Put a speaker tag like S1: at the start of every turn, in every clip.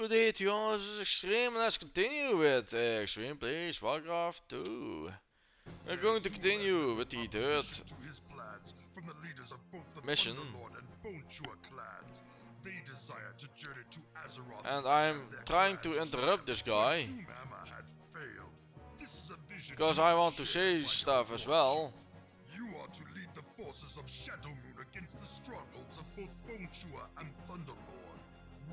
S1: Good day to you all, this is Extreme, let's continue with uh, Extreme Plays Warcraft 2. We're going to continue with the third mission. And I'm trying to interrupt this guy. Because I want to say stuff as well.
S2: You are to lead the forces of Shadowmoon against the strongholds of both Bonechewer and Thunderlord.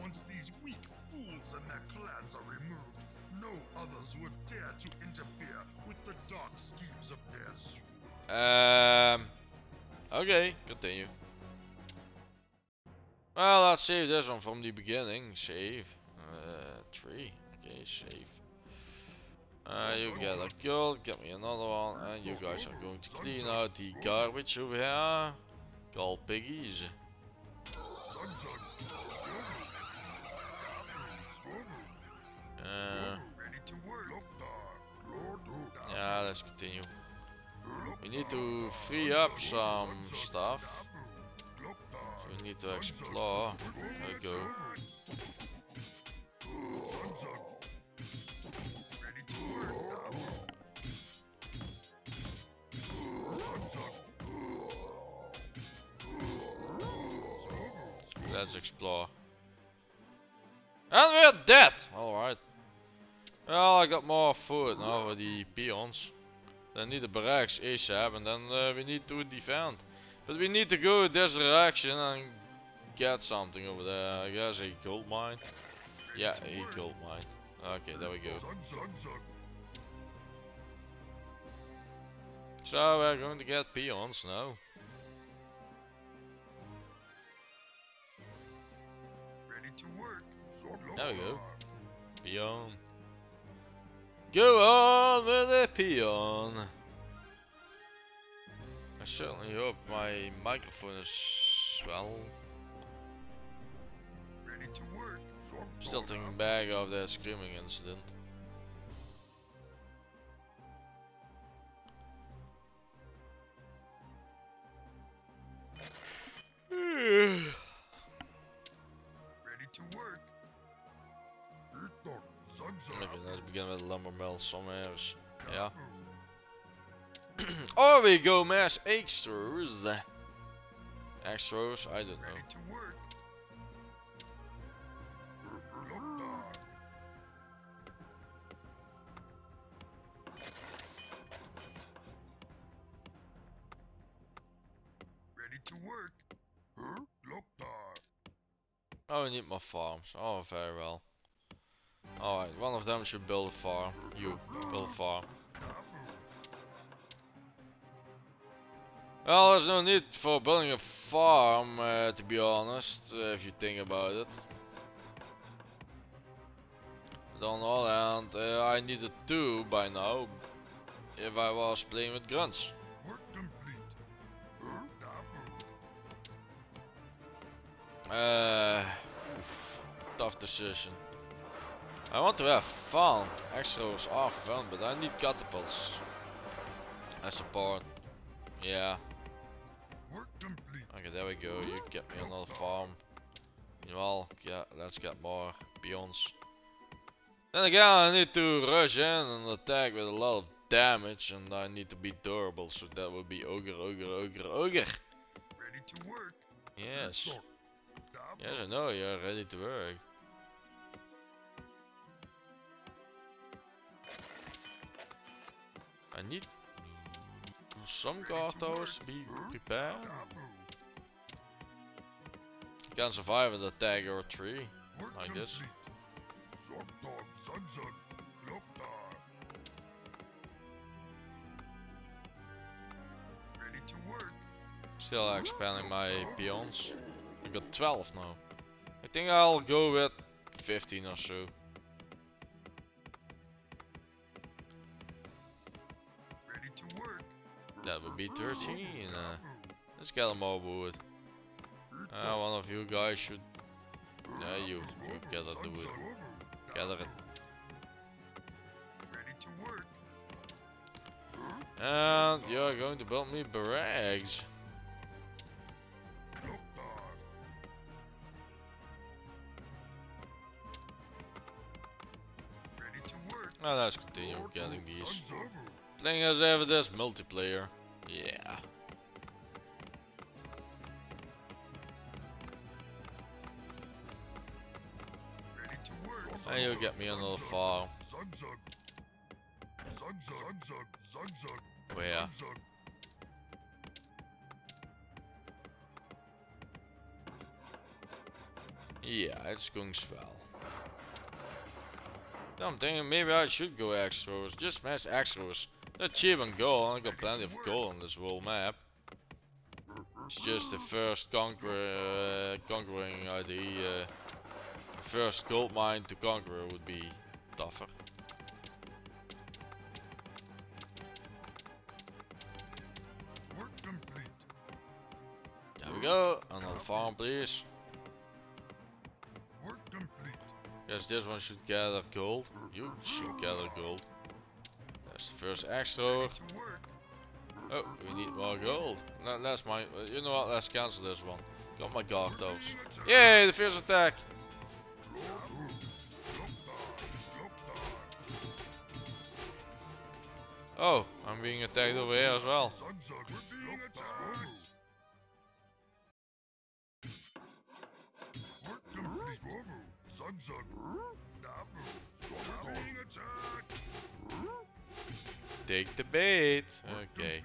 S2: Once these weak fools and their clans are removed, no others would dare to interfere with the dark schemes of their
S1: Um. Okay, continue. Well, let's save this one from the beginning. Save. Uh, tree. Okay, save. Uh, you get a gold, get me another one, and you guys are going to clean out the garbage over here. Called piggies. Let's continue. We need to free up some stuff. So we need to explore. There go. Let's explore. And we're dead! Well, I got more food now for the peons. They need the barracks ASAP and then uh, we need to defend. But we need to go this direction and get something over there. I guess a gold mine. Yeah, a gold mine. Okay, there we go. So we're going to get peons now. There we go. Peon. Go on with the peon. I certainly hope my microphone is well. Still thinking back of that screaming incident. Lumber mill somewhere. Yeah. or we go mass extras. Extras, I don't know.
S2: Ready to work. Huh?
S1: Oh, we need my farms. Oh, very well. Alright, one of them should build a farm. You, build a farm. Well, there's no need for building a farm, uh, to be honest, uh, if you think about it. But on the other hand, uh, I needed two by now, if I was playing with grunts. Uh, oof, tough decision. I want to have fun. Extras are fun, but I need catapults. I support. Yeah. Okay, there we go. You get me another farm. Well, yeah, let's get more peons. Then again, I need to rush in and attack with a lot of damage, and I need to be durable, so that would be ogre, ogre, ogre, ogre.
S2: Ready to work.
S1: Yes. Yes, I know you're ready to work. I need some guard towers to be prepared. Can survive an attack or tree, like this. Still expanding my peons. I got 12 now. I think I'll go with 15 or so. That would be 13. Uh, let's get them more wood. Uh, one of you guys should. Yeah, you, you wood. Gather it. And you're going to build me barracks. Well, let's continue getting these. Playing as ever this multiplayer. Yeah. And you'll get me
S2: zug zug zug.
S1: Where? Yeah, it's going swell. Now I'm thinking maybe I should go extras. Just mass extras. Cheap on gold. I got plenty of gold on this whole map. It's just the first conquer, uh, conquering ID. Uh, the first gold mine to conquer would be tougher.
S2: Work complete.
S1: There we go. Another farm, please. Guess this one should gather gold. You should gather gold. First.
S2: Ready.
S1: Oh, we need more gold. No, that's my. You know what? Let's cancel this one. Got my guard those. Yay! The first attack. Oh, I'm being attacked over here as well. Take the bait. Okay.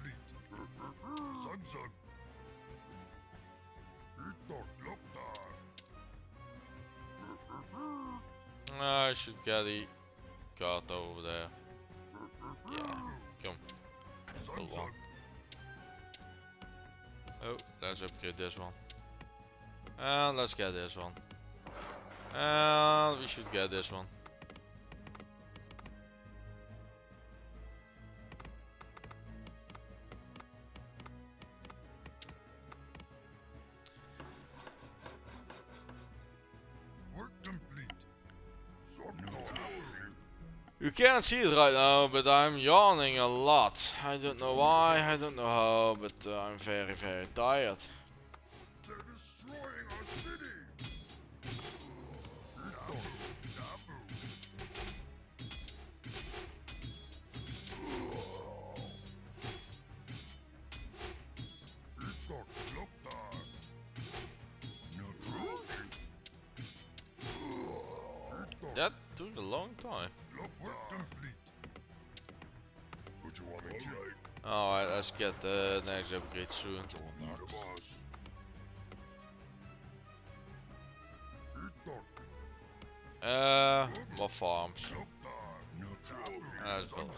S1: I should get the cart over there. Yeah, come. Hold on. Oh, let's upgrade this one. And let's get this one. And we should get this one. Can't see it right now, but I'm yawning a lot. I don't know why, I don't know how, but uh, I'm very, very tired.
S2: They're destroying our city. Dabu. Dabu. Itok loktar. Itok
S1: That took a long time. Alright, let's get the next upgrade soon. Uh, more farms. Let's build.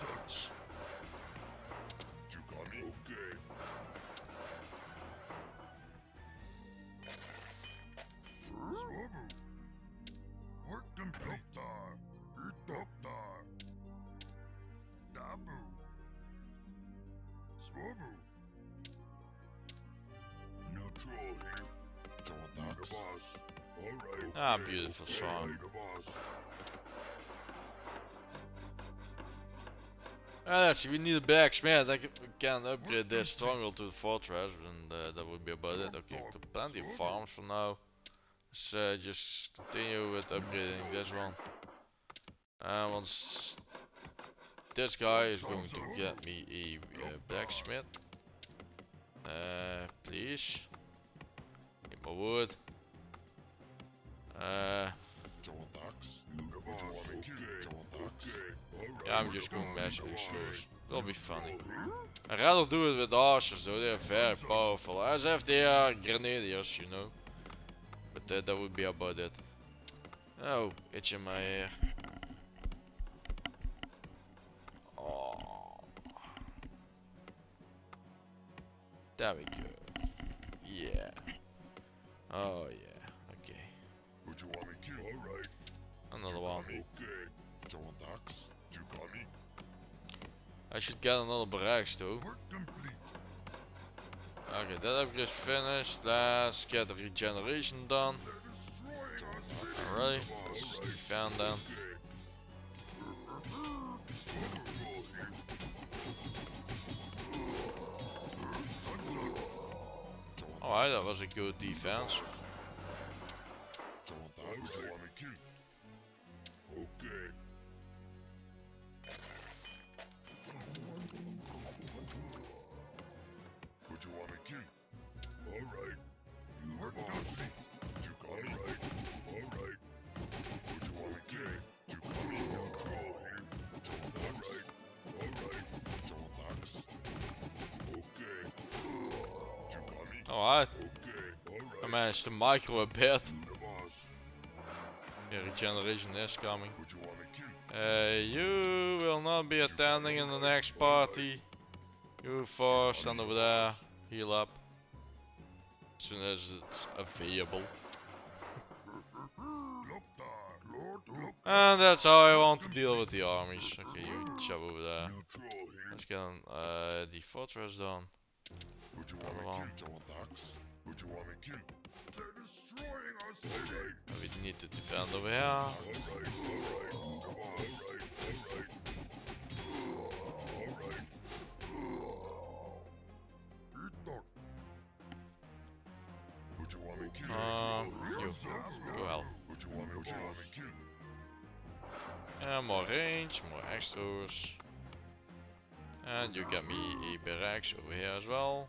S1: Ah, beautiful song. Uh, let's see, we need a blacksmith. I can, upgrade this stronghold to the fortress, and uh, that would be about it. Okay, got plenty of farms for now. Let's uh, just continue with upgrading this one. And once this guy is going to get me a uh, blacksmith. Uh, please. Get more wood. Uh, yeah, I'm just going massive explosives. It'll be funny. I'd rather do it with archers though, they're very powerful. As if they are grenadiers, you know. But that would be about it. Oh, itch in my ear. There we go. Yeah. Oh yeah. Okay.
S2: Would you want me to? Alright.
S1: Another one.
S2: Okay. John Dax. You got me.
S1: I should get another barracks too. Okay, that upgrade finished. Let's get the regeneration done. Alright, let's defend them. Oh, Alright, that was a good defense. Alright,
S2: Okay,
S1: I managed to micro a bit.
S2: The.
S1: Yeah, regeneration is coming.
S2: You?
S1: Uh, you will not be attending in the next party. You four, stand over there, heal up. As soon as it's available.
S2: Loktar, Lord Loktar.
S1: And that's how I want to deal with the armies. Okay, you chop over there. Let's get on, uh, the fortress done.
S2: What you wanna
S1: along.
S2: kill, Dax? What you wanna kill? They're destroying us. Alright.
S1: We need to defend over here.
S2: Alright, alright. Alright, alright. Alright. Eat that. What you wanna kill?
S1: Um, you. Hell.
S2: What you wanna, what you wanna kill?
S1: And more range, more extras. And you got me a barracks over here as well.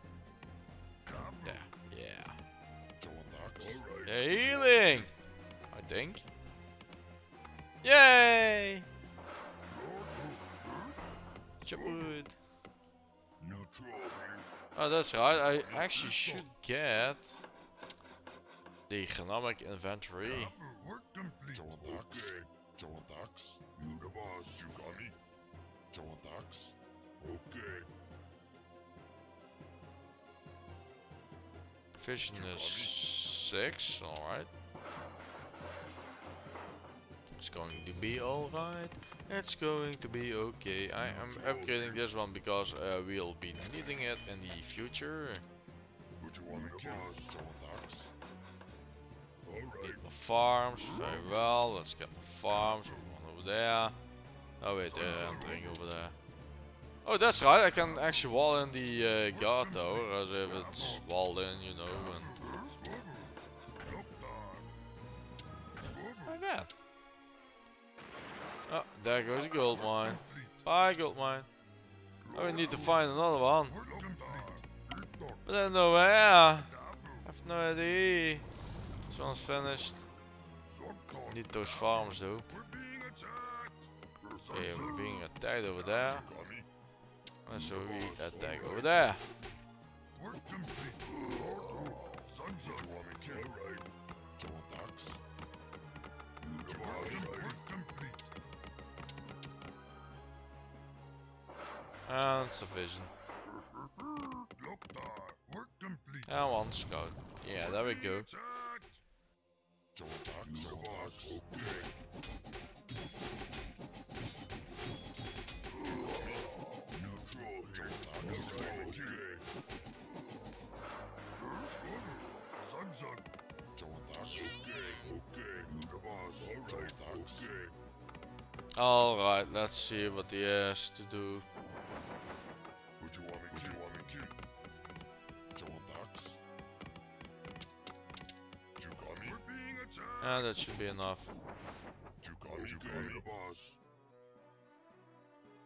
S1: They're healing! I think. Yay! Chop wood. Oh, that's right. I actually should get the economic inventory. Vision is six. All right. It's going to be all right. It's going to be okay. I am upgrading this one because uh, we'll be needing it in the future.
S2: What you wanna kill? John Dax.
S1: Need
S2: Alright.
S1: more farms. Very well. Let's get more farms. One over there. Oh wait, they're entering over there. Oh, that's right. I can actually wall in the uh, guard tower as if it's walled in, you know, and there goes a gold mine. Bye, gold mine. Oh, we need to find another one. But I don't know where. I have no idea. This one's finished. Need those farms though. Okay, we're being attacked over there. And so we attack over there. Sufficient.
S2: Loktar. Work complete.
S1: And one scout. Yeah, there we go.
S2: Alright,
S1: let's see what he has to do.
S2: We're being attacked.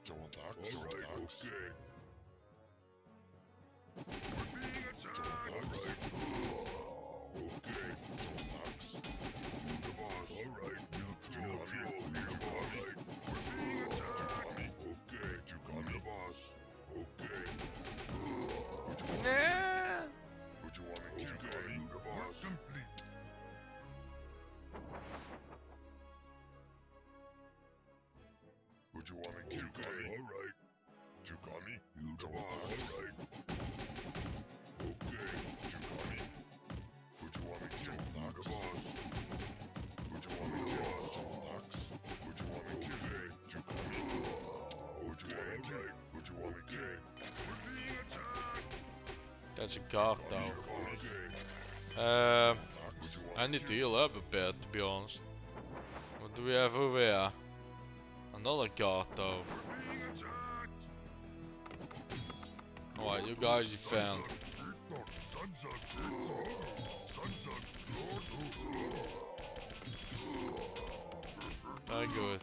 S2: John Dax. Okay. John Dax. You the boss. Alright. Neutral. Neutral. You the boss. Alright.
S1: That's a guard.
S2: What you
S1: uh,
S2: I
S1: need to heal up a bit, to be honest. What do we have over here? Another guard
S2: attacked.
S1: Alright, you guys defend. Very good.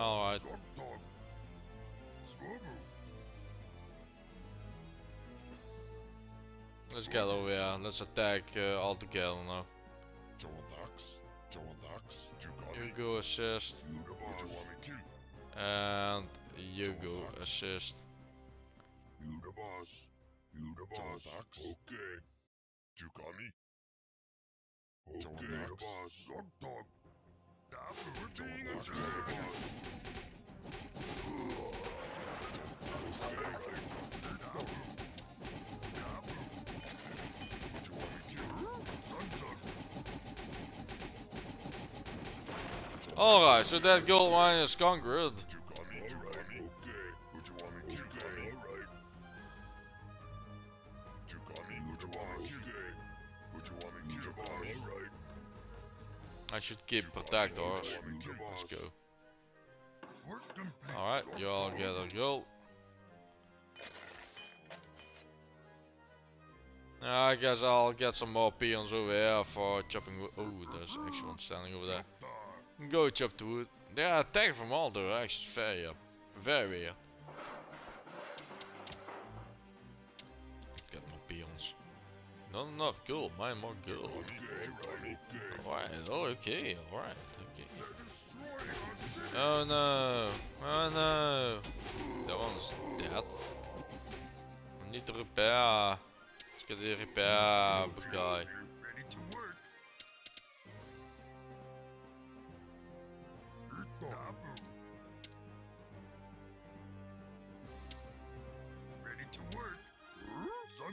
S1: Alright. Let's get over here. Let's attack uh, all together now.
S2: John Dax, John Dax, you
S1: You go assist.
S2: You the boss. You want me?
S1: And you go assist.
S2: You the boss. You the boss. Okay. You got me? Okay, the boss.
S1: Alright, so that gold mine is gone I should keep protectors. Let's go. Alright, you all get a. Now I guess I'll get some more peons over here for chopping wood. Oh, there's actually one standing over there. Go chop the wood. They are attacking from all directions. Very. Very weird. Not enough gold. Mine more gold. Alright. Oh, okay. Alright. Okay. Oh no. Oh no. That one's dead. I need to repair. Let's get the repair guy.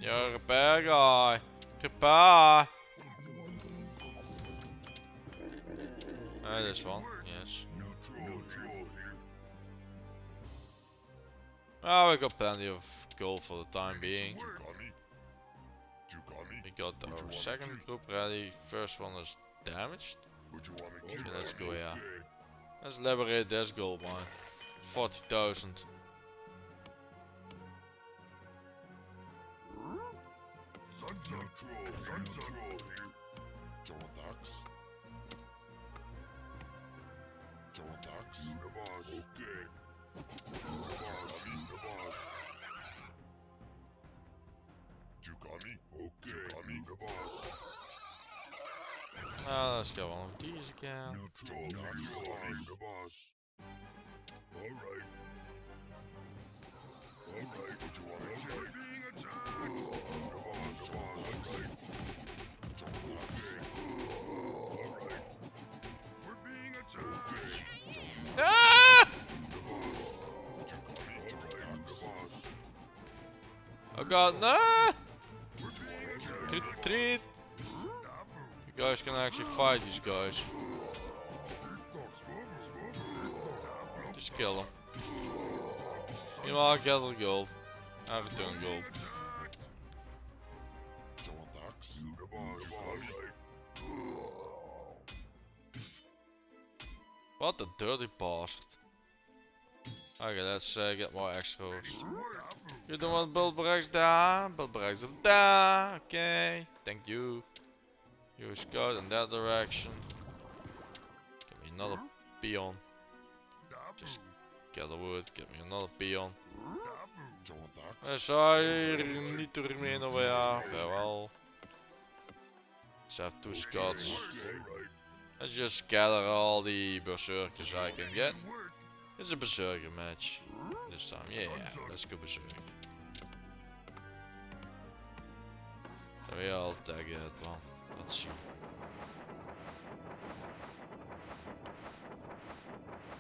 S2: Zunga.
S1: a bad guy. Goodbye. Ah, this one. Yes. Ah, we got plenty of gold for the time being.
S2: You got me. You got me.
S1: We got our second group ready. First one is damaged.
S2: Would you want me
S1: Okay, let's go, yeah. Let's liberate this gold mine. 40,000.
S2: Neutral here. John Dax. John Dax. You the boss. Okay. You got me? Okay. The boss.
S1: Ah, let's go on with these again.
S2: Neutral, neutral. The boss. Alright. Alright,
S1: I no. Retreat. You guys can actually fight these guys. Just kill them. You know, I'll get the gold. I've return gold. What a dirty bastard. Okay, let's uh, get more extras. You don't want build breaks there? Build breaks of there. Okay, thank you. You scout in that direction. Give me another peon. Just get wood. Get me another peon. So I need to remain over here. Very well. Let's have two scouts. Let's just gather all the berserkers I can get. It's a berserker match this time. Yeah, let's go berserker. So yeah, I'll tag it. Well, let's see.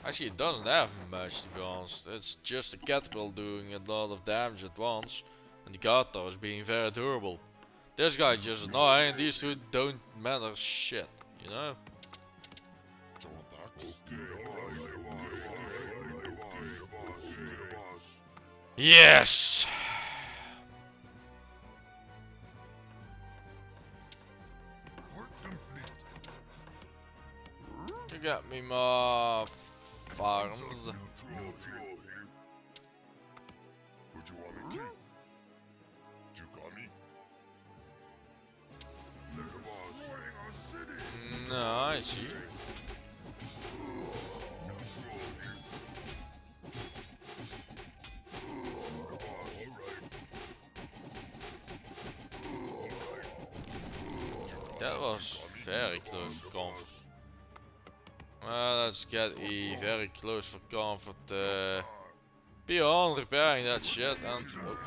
S1: Actually, it doesn't have much to be honest. It's just a caterpillar doing a lot of damage at once, and the Gato is being very durable. This guy just annoying. These two don't matter shit, you know. Yes. You got me more farms.
S2: Would
S1: comfort. Well, let's get E very close for comfort. Uh, be on repairing that shit and. oh,